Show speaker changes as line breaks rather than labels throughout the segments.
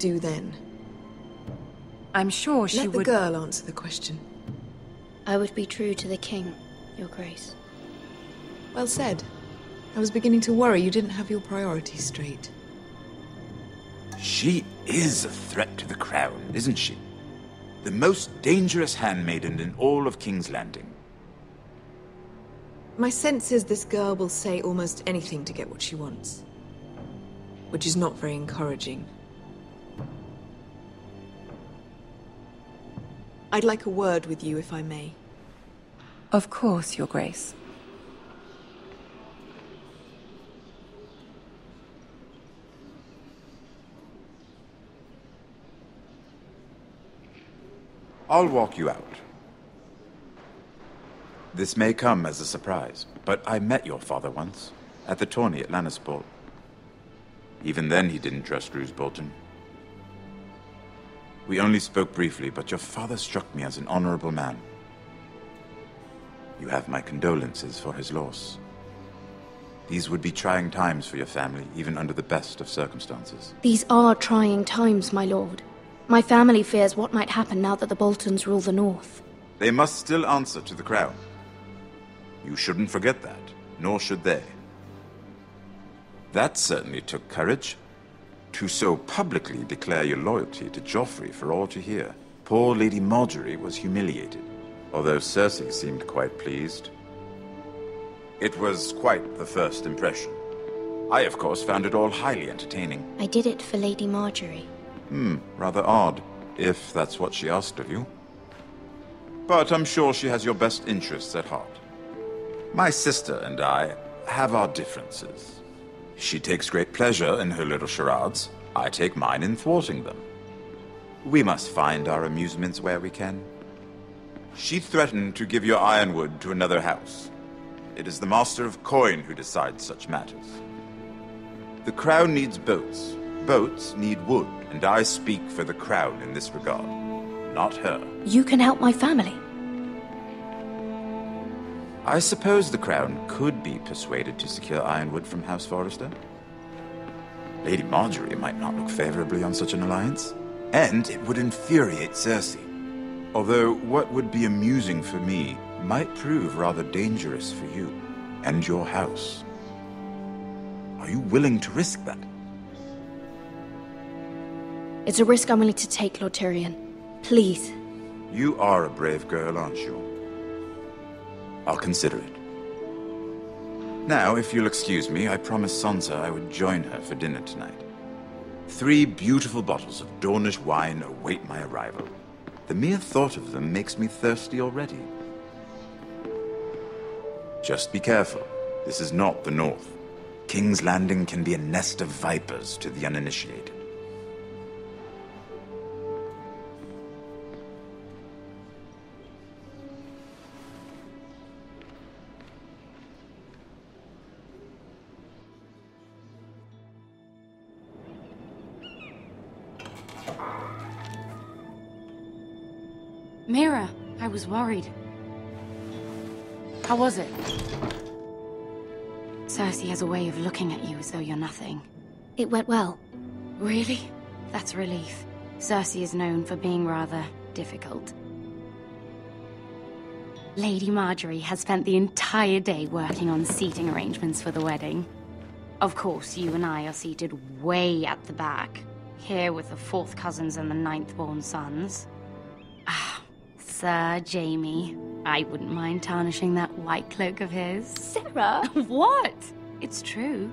do then?
I'm sure she
Let the
would...
girl answer the question.
I would be true to the king, your grace.
Well said. I was beginning to worry you didn't have your priorities straight.
She is a threat to the crown, isn't she? The most dangerous handmaiden in all of King's Landing.
My sense is this girl will say almost anything to get what she wants. Which is not very encouraging. I'd like a word with you, if I may.
Of course, Your Grace.
I'll walk you out. This may come as a surprise, but I met your father once, at the tourney at Lannisport. Even then he didn't trust Roose Bolton. We only spoke briefly, but your father struck me as an honorable man. You have my condolences for his loss. These would be trying times for your family, even under the best of circumstances.
These are trying times, my lord. My family fears what might happen now that the Boltons rule the North.
They must still answer to the crown. You shouldn't forget that, nor should they. That certainly took courage. To so publicly declare your loyalty to Joffrey for all to hear. Poor Lady Margaery was humiliated, although Cersei seemed quite pleased. It was quite the first impression. I, of course, found it all highly entertaining.
I did it for Lady Margaery.
Hmm, rather odd, if that's what she asked of you. But I'm sure she has your best interests at heart. My sister and I have our differences. She takes great pleasure in her little charades. I take mine in thwarting them. We must find our amusements where we can. She threatened to give your ironwood to another house. It is the Master of Coin who decides such matters. The Crown needs boats. Boats need wood, and I speak for the Crown in this regard. Not her.
You can help my family.
I suppose the Crown could be persuaded to secure Ironwood from House Forrester. Lady Margaery might not look favorably on such an alliance, and it would infuriate Cersei. Although what would be amusing for me might prove rather dangerous for you and your house. Are you willing to risk that?
It's a risk I'm willing to take, Lord Tyrion. Please.
You are a brave girl, aren't you? I'll consider it. Now, if you'll excuse me, I promised Sansa I would join her for dinner tonight. Three beautiful bottles of Dornish wine await my arrival. The mere thought of them makes me thirsty already. Just be careful. This is not the North. King's Landing can be a nest of vipers to the uninitiated.
Was worried. How was it? Cersei has a way of looking at you as though you're nothing.
It went well.
Really? That's a relief. Cersei is known for being rather difficult. Lady Margaery has spent the entire day working on seating arrangements for the wedding. Of course, you and I are seated way at the back, here with the fourth cousins and the ninth-born sons. Sir Jaime. I wouldn't mind tarnishing that white cloak of his.
Sera!
what? It's true.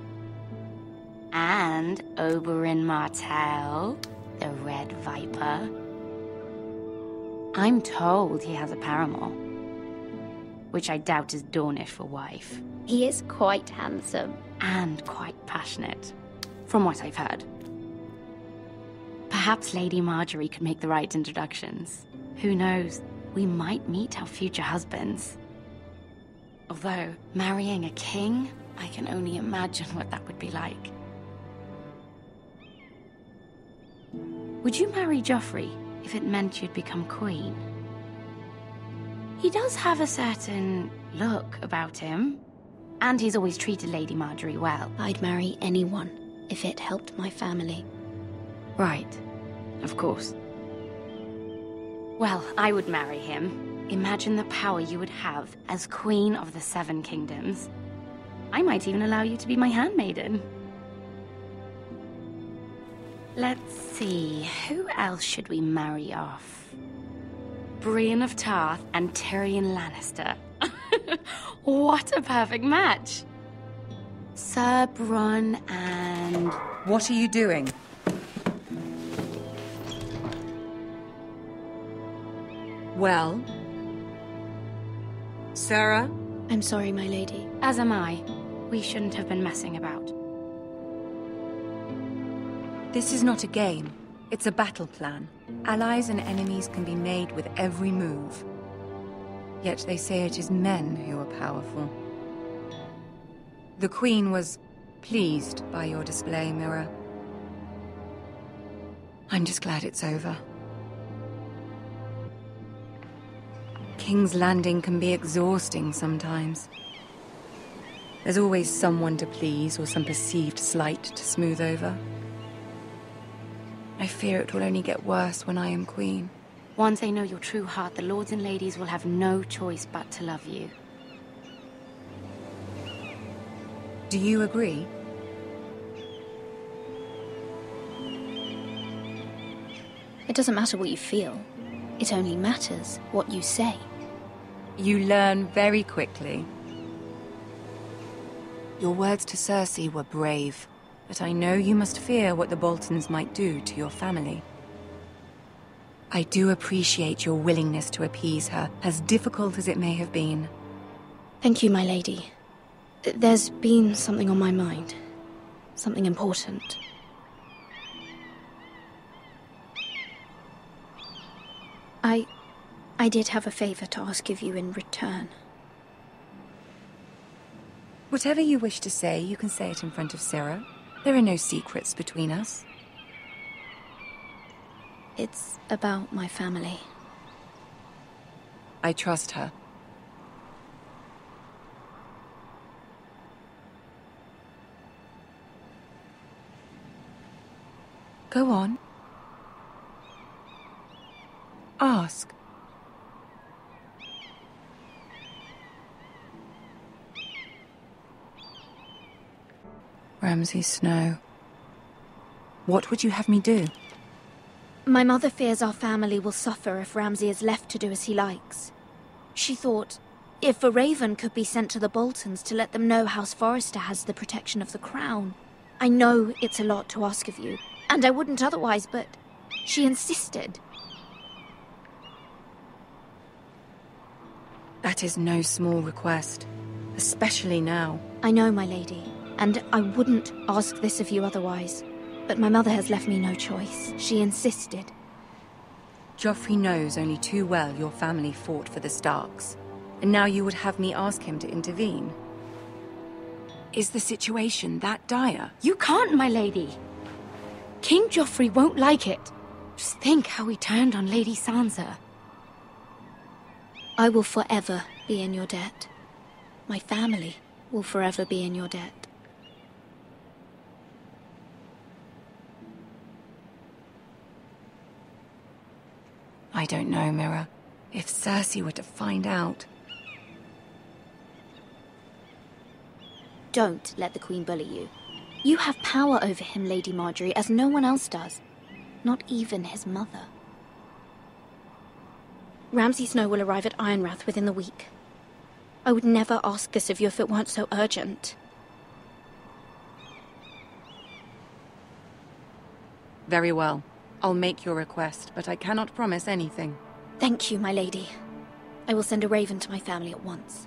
And Oberyn Martell, the Red Viper. I'm told he has a paramour. Which I doubt is Dornish for wife.
He is quite handsome.
And quite passionate, from what I've heard. Perhaps Lady Margaery could make the right introductions. Who knows? We might meet our future husbands. Although, marrying a king, I can only imagine what that would be like. Would you marry Joffrey if it meant you'd become queen? He does have a certain look about him. And he's always treated Lady Margaery well.
I'd marry anyone if it helped my family.
Right. of course. Well, I would marry him. Imagine the power you would have as Queen of the Seven Kingdoms. I might even allow you to be my handmaiden. Let's see, who else should we marry off? Brienne of Tarth and Tyrion Lannister. what a perfect match! Sir Bronn and...
What are you doing? Well? Sera?
I'm sorry, my lady.
As am I. We shouldn't have been messing about.
This is not a game. It's a battle plan. Allies and enemies can be made with every move. Yet they say it is men who are powerful. The Queen was pleased by your display, Mira. I'm just glad it's over. King's Landing can be exhausting sometimes. There's always someone to please or some perceived slight to smooth over. I fear it will only get worse when I am queen.
Once they know your true heart, the lords and ladies will have no choice but to love you.
Do you agree?
It doesn't matter what you feel. It only matters what you say.
You learn very quickly. Your words to Cersei were brave, but I know you must fear what the Boltons might do to your family. I do appreciate your willingness to appease her, as difficult as it may have been.
Thank you, my lady. There's been something on my mind. Something important. I... I did have a favor to ask of you in return.
Whatever you wish to say, you can say it in front of Sera. There are no secrets between us.
It's about my family.
I trust her. Go on. Ask. Ramsay Snow. What would you have me do?
My mother fears our family will suffer if Ramsay is left to do as he likes. She thought, if a raven could be sent to the Boltons to let them know House Forrester has the protection of the crown. I know it's a lot to ask of you, and I wouldn't otherwise, but she insisted.
That is no small request, especially now.
I know, my lady, and I wouldn't ask this of you otherwise. But my mother has left me no choice. She insisted.
Joffrey knows only too well your family fought for the Starks, and now you would have me ask him to intervene. Is the situation that dire?
You can't, my lady. King Joffrey won't like it. Just think how he turned on Lady Sansa.
I will forever be in your debt. My family will forever be in your debt.
Don't know, Mira. If Cersei were to find out...
Don't let the Queen bully you. You have power over him, Lady Margaery, as no one else does. Not even his mother. Ramsay Snow will arrive at Ironrath within the week. I would never ask this of you if it weren't so urgent.
Very well. I'll make your request, but I cannot promise anything.
Thank you, my lady. I will send a raven to my family at once.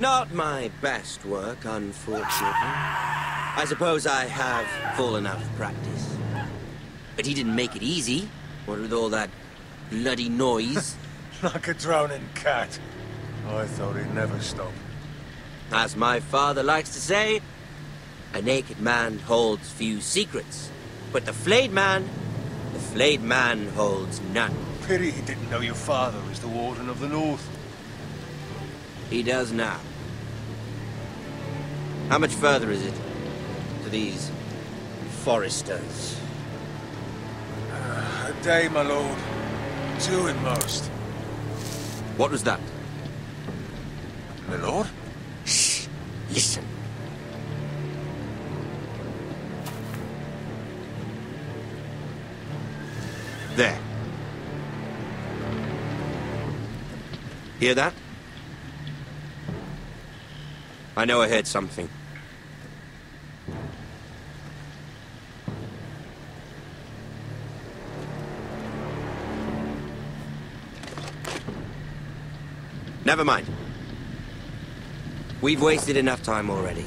Not my best work, unfortunately. I suppose I have fallen out of practice. But he didn't make it easy, what with all that bloody noise.
like a drowning cat. I thought he'd never stop.
As my father likes to say, a naked man holds few secrets. But the flayed man, the flayed man holds none.
Pity he didn't know your father was the Warden of the North.
He does now. How much further is it to these Forresters?
Uh, a day, my lord. Two at most.
What was that?
My lord?
Shh! Listen. There. Hear that? I know I heard something. Never mind. We've wasted enough time already.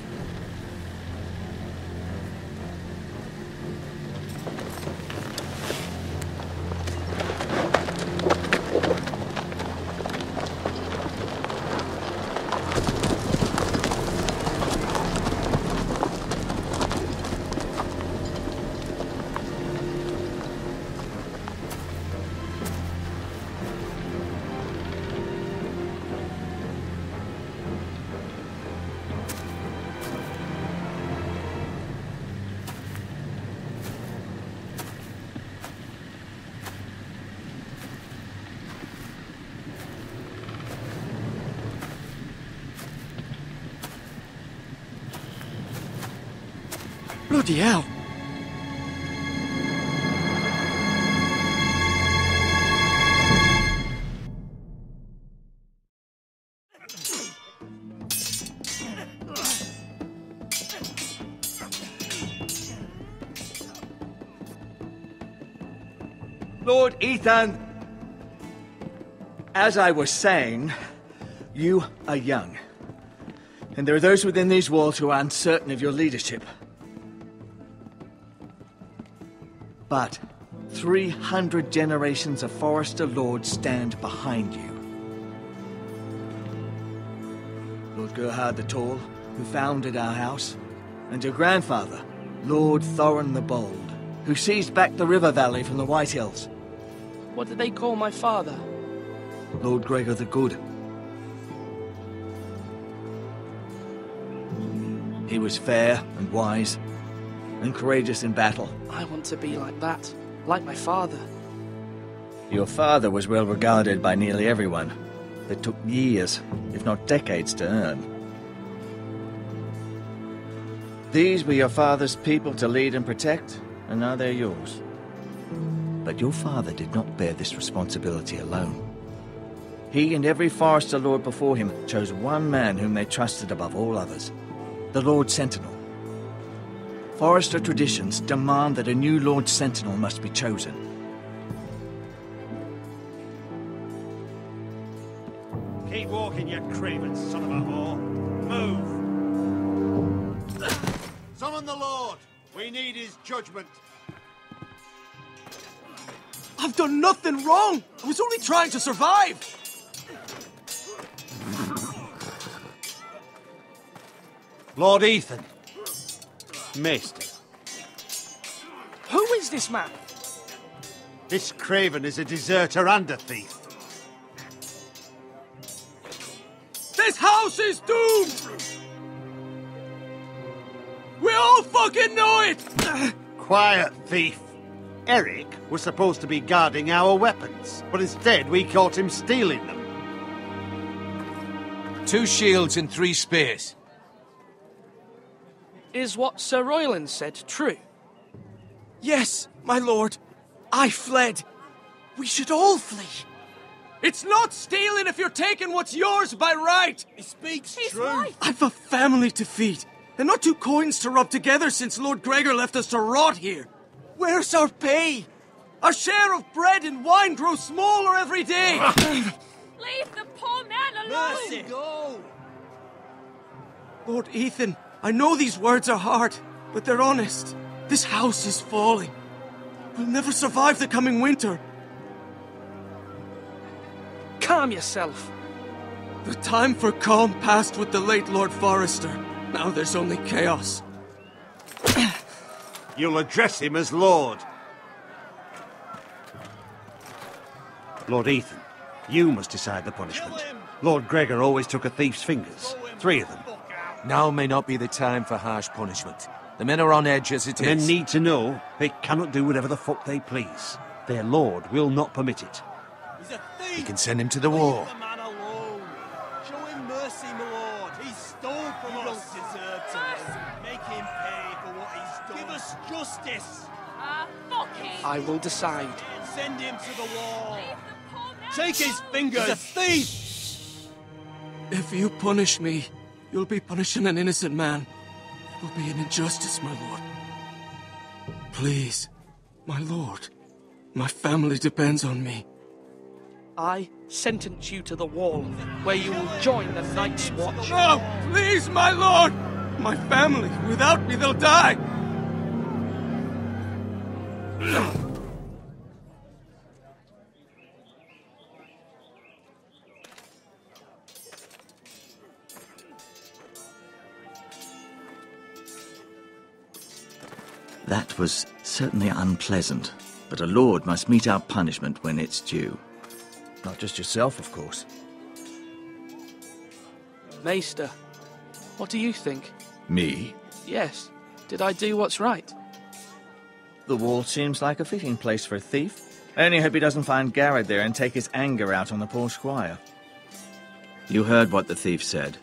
Bloody hell. Lord Ethan, as I was saying, you are young. And there are those within these walls who are uncertain of your leadership. But 300 generations of Forrester Lords stand behind you. Lord Gerhard the Tall, who founded our house, and your grandfather, Lord Thorin the Bold, who seized back the river valley from the White Hills.
What did they call my father?
Lord Gregor the Good. He was fair and wise, and courageous in battle.
I want to be like that, like my father.
Your father was well regarded by nearly everyone. It took years, if not decades, to earn. These were your father's people to lead and protect, and now they're yours. But your father did not bear this responsibility alone. He and every Forrester Lord before him chose one man whom they trusted above all others, the Lord Sentinel. Forrester traditions demand that a new Lord Sentinel must be chosen.
Keep walking, you craven son of a whore. Move! Summon the Lord! We need his judgment.
I've done nothing wrong! I was only trying to survive!
Lord Ethan. Maester.
Who is this man?
This craven is a deserter and a thief.
This house is doomed! We all fucking know it!
Quiet, thief. Eric was supposed to be guarding our weapons, but instead we caught him stealing them.
Two shields and three spears.
Is what Sir Royland said true?
Yes, my lord. I fled.
We should all flee. It's not stealing if you're taking what's yours by right.
He speaks
He's
true.
right.
I've a family to feed, and not two coins to rub together since Lord Gregor left us to rot here. Where's our pay? Our share of bread and wine grows smaller every day. Ah.
Leave the poor man alone.
Mercy. Go.
Lord Ethan, I know these words are hard, but they're honest. This house is falling. We'll never survive the coming winter. Calm yourself. The time for calm passed with the late Lord Forrester. Now there's only chaos.
You'll address him as Lord. Lord Ethan, you must decide the punishment. Lord Gregor always took a thief's fingers. Three of them.
Now may not be the time for harsh punishment. The men are on edge as it
The men need to know they cannot do whatever the fuck they please. Their lord will not permit it.
He's a thief.
We can send him to the war.
The man alone. Show him mercy, my lord. He stole from us. don't deserve to live. Make him pay for what he's done. Give us justice.
Ah, fuck him.
I will decide.
Send him to the wall.
Leave the poor man
Take his
alone.
fingers. He's a thief.
If you punish me, you'll be punishing an innocent man. It will be an injustice, my lord. Please, my lord. My family depends on me. I sentence you to the wall, where you will join the Night's Watch. No, please, my lord! My family, without me, they'll die!
That was certainly unpleasant, but a lord must mete out punishment when it's due. Not just yourself, of course.
Maester, what do you think?
Me?
Yes, did I do what's right?
The wall seems like a fitting place for a thief. I only hope he doesn't find Gared there and take his anger out on the poor squire. You heard what the thief said.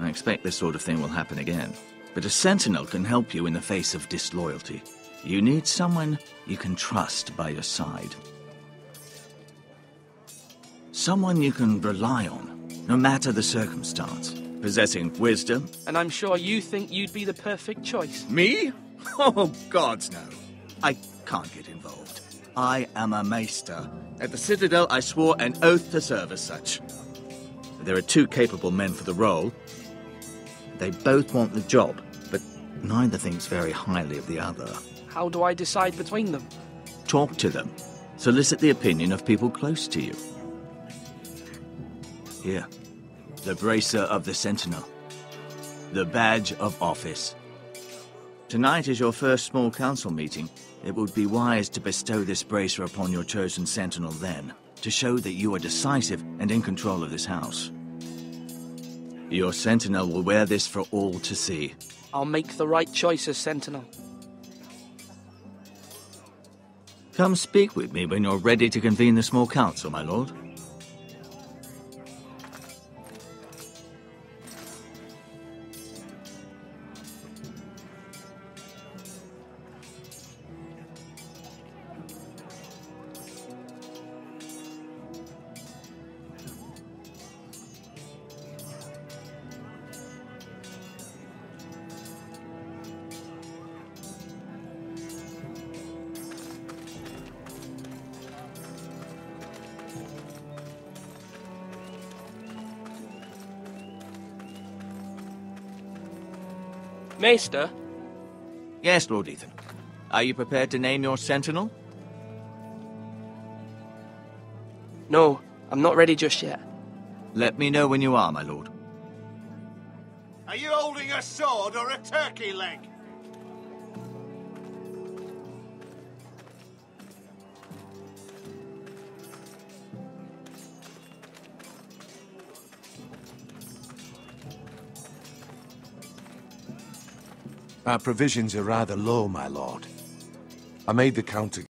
I expect this sort of thing will happen again. But a sentinel can help you in the face of disloyalty. You need someone you can trust by your side. Someone you can rely on, no matter the circumstance. Possessing wisdom.
And I'm sure you think you'd be the perfect choice.
Me? Oh, gods, no. I can't get involved. I am a maester. At the Citadel, I swore an oath to serve as such. There are two capable men for the role. They both want the job, but neither thinks very highly of the other.
How do I decide between them?
Talk to them. Solicit the opinion of people close to you. Here, the bracer of the Sentinel. The badge of office. Tonight is your first small council meeting. It would be wise to bestow this bracer upon your chosen Sentinel then, to show that you are decisive and in control of this house. Your Sentinel will wear this for all to see.
I'll make the right choice as Sentinel.
Come speak with me when you're ready to convene the small council, my lord.
Maester,
Yes, Lord Ethan. Are you prepared to name your sentinel?
no, I'm not ready just yet.
Let me know when you are, my lord.
Are you holding a sword or a turkey leg?
Our provisions are rather low, my lord. I made the counter